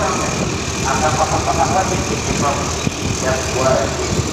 ada pakar-pakar lagi di yang buat